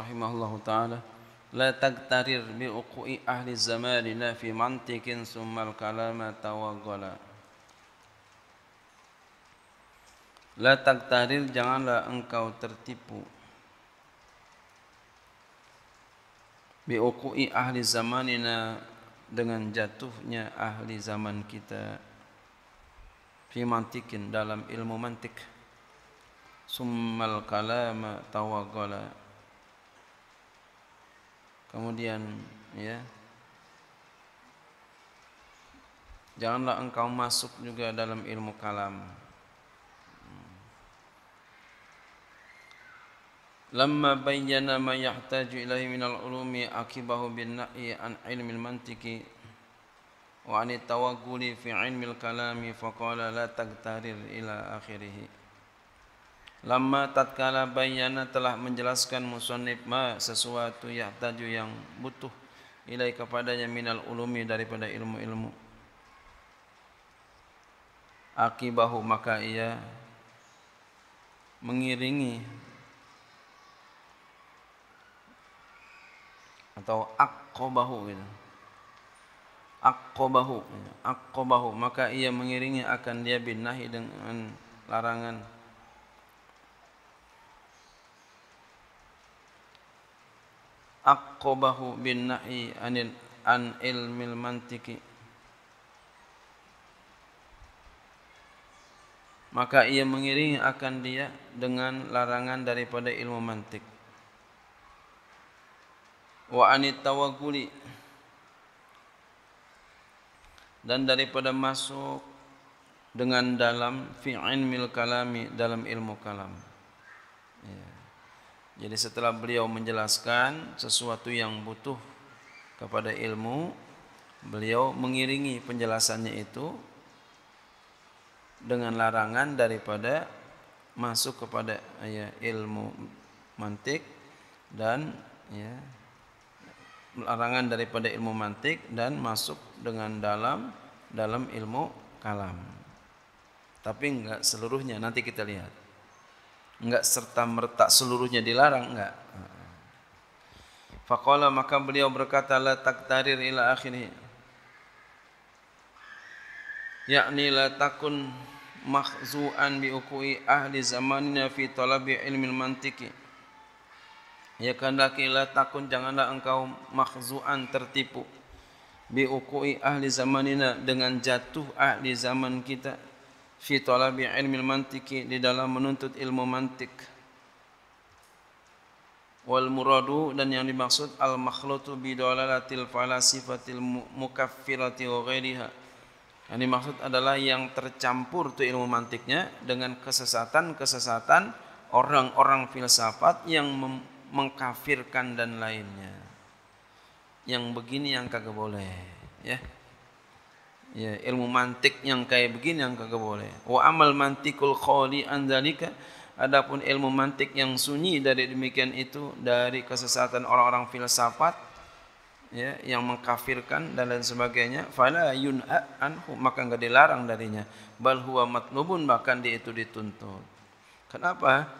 rahimahullahu taala la tagtarir bi uqui ahli zamanina fi mantikin summal kalama tawaggala La tagtarir janganlah engkau tertipu. Bi uqui ahli zamanina dengan jatuhnya ahli zaman kita fi mantikin dalam ilmu mantik summal kalama tawaggala kemudian ya. Janganlah engkau masuk juga dalam ilmu kalam. Lamma bayyana ma yahtaju ilaihi minal ulumi akibahu bin na'i an ilmil mantiki wa an tawagguli fi ilmil kalami faqala la tagtarir ila akhirih. Lama tatkala bayana telah menjelaskan musannif ma sesuatu yahtaju yang butuh ilai kepadanya minal ulumi daripada ilmu-ilmu. Akibahu maka ia mengiringi atau akkobahu gitu. Akkobahu, akkobahu maka ia mengiringi akan dia bin nahi dengan larangan akkobahu bin nahi anil an ilmil mantiki. Maka ia mengiringi akan dia dengan larangan daripada ilmu mantik. Wa anit tawakkuli. Dan daripada masuk dengan dalam fi ilmil kalami dalam ilmu kalam. Ya. Jadi setelah beliau menjelaskan sesuatu yang butuh kepada ilmu beliau mengiringi penjelasannya itu dengan larangan daripada masuk kepada ya, ilmu mantik dan ya larangan daripada ilmu mantik dan masuk dengan dalam dalam ilmu kalam. Tapi enggak seluruhnya nanti kita lihat. Enggak serta merta seluruhnya dilarang enggak. Faqala maka beliau berkata la taktarir ila akhirih. Yakni la takun makhzu'an bi ukui ahli zamanina fi talabi ilmi mantiki Ya la takun janganlah engkau makhzu'an tertipu bi uqui ahli zamanina dengan jatuh ahli zaman kita fi talabi ilmi mantiki di dalam menuntut ilmu mantik wal muradu dan yang dimaksud al makhlutu bi dalalatil falasifatil mukaffirati wa ghairiha yang dimaksud adalah yang tercampur tu ilmu mantiknya dengan kesesatan-kesesatan orang-orang filsafat yang mengkafirkan dan lainnya. Yang begini yang kagak boleh, ya. Ya, ilmu mantik yang kayak begini yang kagak boleh. Wa amal mantikul khali andalika adapun ilmu mantik yang sunyi dari demikian itu dari kesesatan orang-orang filsafat ya yang mengkafirkan dan lain sebagainya fala yun'a anhu maka enggak dilarang darinya. Bal huwa matlubun bahkan dia itu dituntut. Kenapa?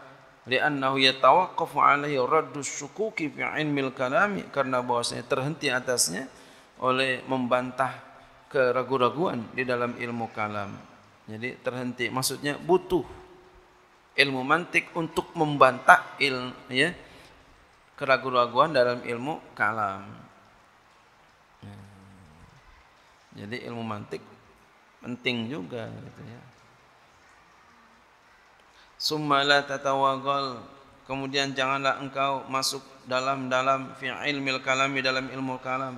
Li'annahu yatawaqqafu alaihi raddu syukuki fi ilmil kalami karena bahwasanya terhenti atasnya oleh membantah keraguan-raguan di dalam ilmu kalam. Jadi terhenti maksudnya butuh ilmu mantik untuk membantah il ya keraguan-raguan dalam ilmu kalam. Jadi ilmu mantik penting juga gitu ya summa la tatawagal kemudian janganlah engkau masuk dalam-dalam fi ilmil kalami dalam ilmu kalam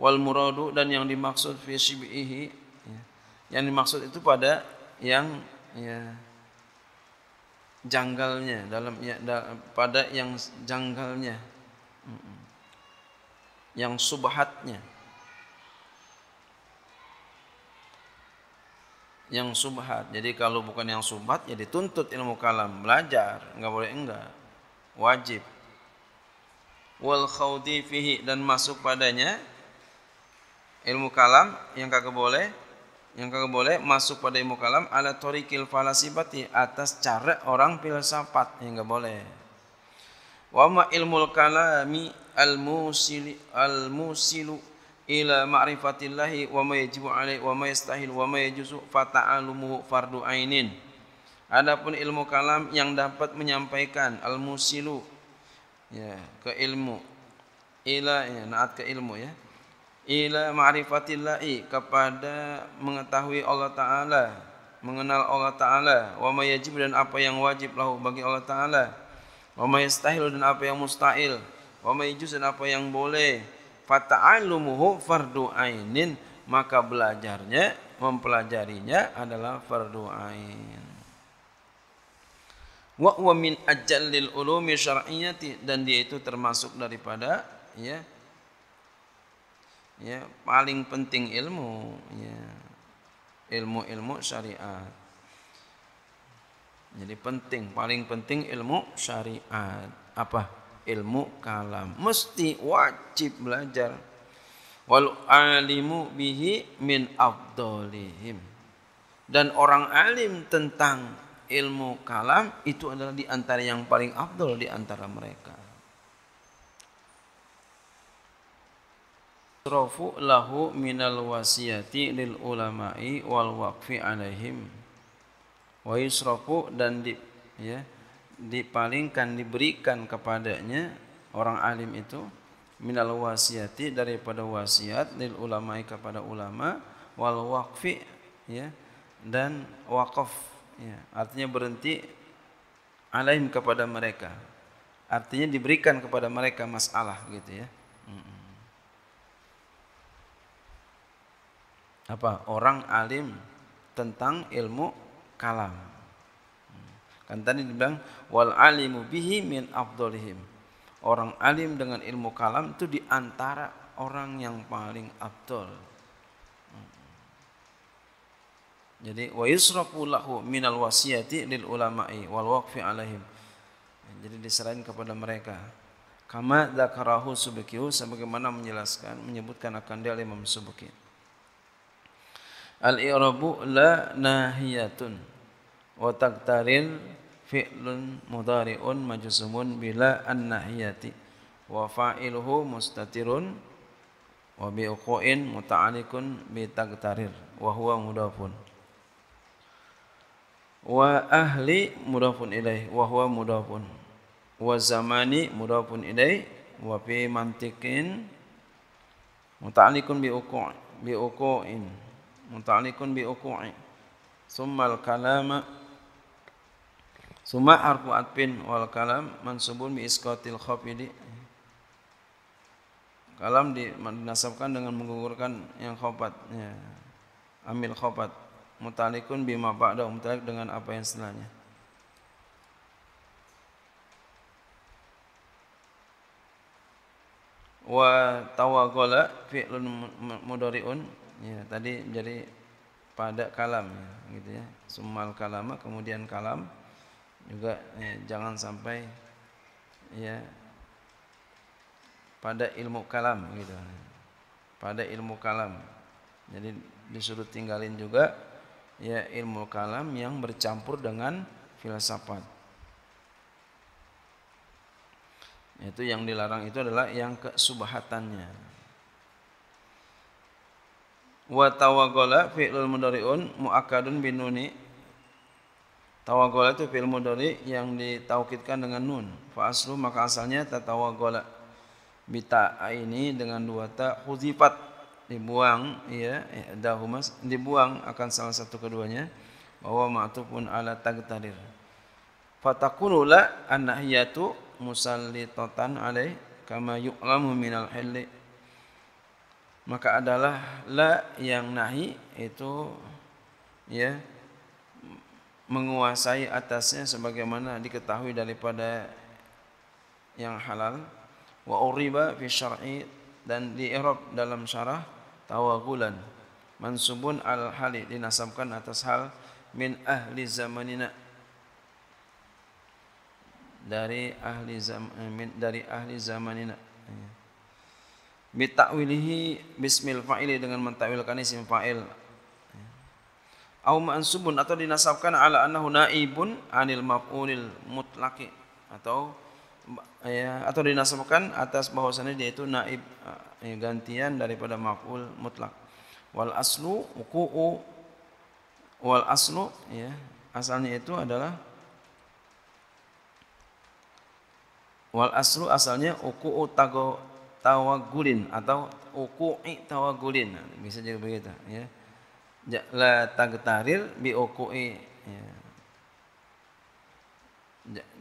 wal muradu dan yang dimaksud fi shibihi ya. yang dimaksud itu pada yang ya janggalnya dalam ya, da, pada yang janggalnya yang subhatnya yang subhat. Jadi kalau bukan yang subhat ya dituntut ilmu kalam, belajar, enggak boleh enggak. Wajib. Wal khawdi fihi dan masuk padanya ilmu kalam yang kagak boleh yang kagak boleh masuk pada ilmu kalam ala tariqil falasibati atas cara orang filsafat yang enggak boleh. wa ma ilmul kalami al musili al musilu ila ma'rifatillahi wa ma yajibu alaihi wa ma yastahil wa ma yajuzu fata'alumuhu fardu ainin adapun ilmu kalam yang dapat menyampaikan al musilu ya ke ilmu ila ya naat ke ilmu ya ila ma'rifatillahi kepada mengetahui Allah taala mengenal Allah taala. Wa ma yajib dan apa yang wajib lahu bagi Allah taala. Wa ma yastahil dan apa yang mustahil. Wa ma yajuz dan apa yang boleh. Fata'allumuhu fardu ainin. Maka belajarnya mempelajarinya adalah fardu ain. Wa huwa min ajallil ulumi syar'iyyati. Dan dia itu termasuk daripada ya ya paling penting ilmu ya. Ilmu-ilmu syariat. Jadi penting paling penting ilmu syariat. Apa? Ilmu kalam. Mesti wajib belajar. Wal alimu bihi min afdolihim. Dan orang alim tentang ilmu kalam itu adalah di antara yang paling afdol di antara mereka. Srofu lahu minal wasiyati lil ulama'i wal waqfi alaihim. Wa yusrofu dan di, ya, dipalingkan diberikan kepadanya orang alim itu minal wasiyati daripada wasiat lil ulama'i kepada ulama wal waqfi ya dan wakaf ya, artinya berhenti alaihim kepada mereka. Artinya diberikan kepada mereka masalah gitu ya apa orang alim tentang ilmu kalam kan tadi dibilang wal alimu bihi min afdolihim orang alim dengan ilmu kalam itu di antara orang yang paling afdol Jadi wa yusrafu lahu minal wasiyati lil ulama'i wal waqfi alaihim. Jadi diserahin kepada mereka. Kama dzakarahu subkihu sebagaimana menjelaskan menyebutkan akan dia Imam Subki. Al i'rabu la nahiyatun wa taqtaril fi'lun mudhari'un majzumun bila an nahiyati wa fa'iluhu mustatirun wa bi'uqin muta'alliqun bi taqtarir wa huwa mudafun. Wa ahli mudafun ilaih wa huwa mudafun. Wa zamani mudafun ilaih wa fi bi uqu' bi uqu'in muta'alliqun bi uqu'i. Summa al kalama summa harfu atfin wal kalam mansubun bi isqatil khafidi. Kalam dinasabkan dengan menggugurkan yang khafat ya amil khafat mutalikun bima ba'da mutalik dengan apa yang setelahnya. Wa tawagala fi'lun mudari'un ya tadi jadi pada kalam ya, gitu ya sumal kalama kemudian kalam juga ya, jangan sampai ya pada ilmu kalam gitu pada ilmu kalam jadi disuruh tinggalin juga ya ilmu kalam yang bercampur dengan filsafat. Itu yang dilarang itu adalah yang kesubahatannya. Wa tawagala fi'lul mudari'un muakkadun bin nuni. Tawagala itu fi'il mudari yang ditaukidkan dengan nun. Fa aslu maka asalnya tatawagala. Bita ini dengan dua ta huzifat dibuang ya dahuma dibuang akan salah satu keduanya bahwa ma'tufun ala tagtarir fatakunu la annahiyatu musallitatan alaih kama yu'lamu minal hilli maka adalah la yang nahi itu ya menguasai atasnya sebagaimana diketahui daripada yang halal. Wa uriba fi syar'i dan di i'rab dalam syarah tawagulan. Mansubun al hali dinasabkan atas hal min ahli zamanina. Dari ahli zaman dari ahli zamanina ta'wilihi bismil fa'ili dengan mentakwilkan isim fa'il. Au mansubun atau dinasabkan ala annahu naibun anil maf'ulil mutlaqi. Atau ya atau dinasabkan atas bahwasannya dia itu naib ya, gantian daripada maf'ul mutlak wal aslu uqu'u wal aslu ya asalnya itu adalah wal aslu asalnya uqu'u tago tawagulin atau uqu'i tawagulin. Bisa jadi begitu ya. La tagtarir bi uqu'i ya.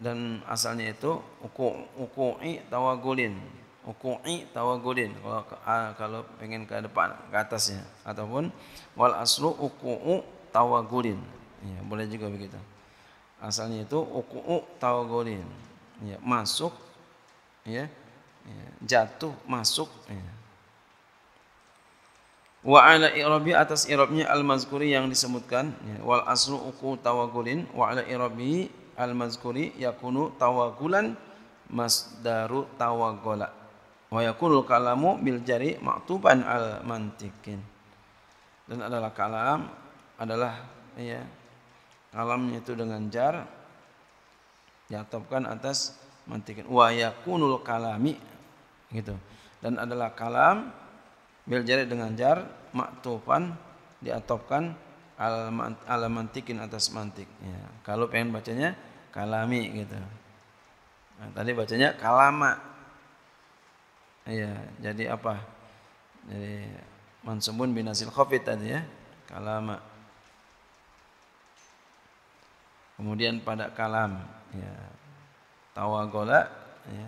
dan asalnya itu uku uqu'i tawagulin. Uqu'i tawagulin. Kalau kalau pengen ke depan ke atasnya ataupun wal aslu uqu'u tawagulin. Ya boleh juga begitu. Asalnya itu uqu'u tawagulin. Ya masuk ya jatuh masuk. Ya. Wa ala i'rabi atas i'rabnya al-mazkuri yang disebutkan. Ya, wal aslu uku tawagulin. Wa ala i'rabi al-mazkuri yakunu tawagulan masdaru tawagola. Wa yakunu kalamu bil jari maktuban al mantikin dan adalah kalam adalah ya kalamnya itu dengan jar diatopkan atas mantikin. Wa yakunul kalami gitu. Dan adalah kalam bil jari dengan jar maktufan diatopkan al, mantikin atas mantik. Ya. kalau pengen bacanya kalami gitu. Nah, tadi bacanya kalama. Ya jadi apa? Jadi mansubun binasil khafid tadi ya kalama. Kemudian pada kalam ya. Tawagola ya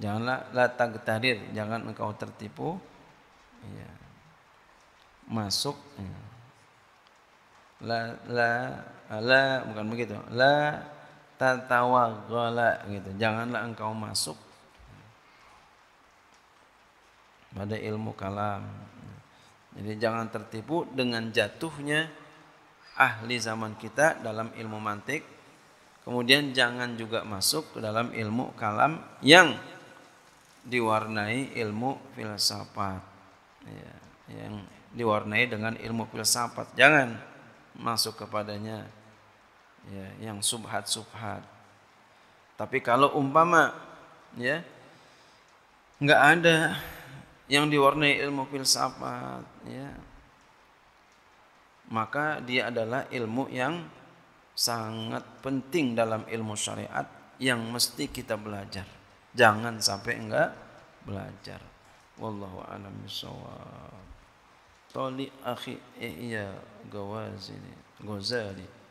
janganlah la tagtarir jangan engkau tertipu. Ya. masuk ya. la la la bukan begitu. La tatawaghala gitu. Janganlah engkau masuk. Pada ilmu kalam. Jadi jangan tertipu dengan jatuhnya ahli zaman kita dalam ilmu mantik. Kemudian jangan juga masuk ke dalam ilmu kalam yang diwarnai ilmu filsafat ya, yang diwarnai dengan ilmu filsafat. Jangan masuk kepadanya ya, yang subhat-subhat. Tapi kalau umpama ya nggak ada yang diwarnai ilmu filsafat ya maka dia adalah ilmu yang sangat penting dalam ilmu syariat yang mesti kita belajar. Jangan sampai enggak belajar. Wallahu a'lam bishawab. Tali akhi Iya Gawazini Ghazali.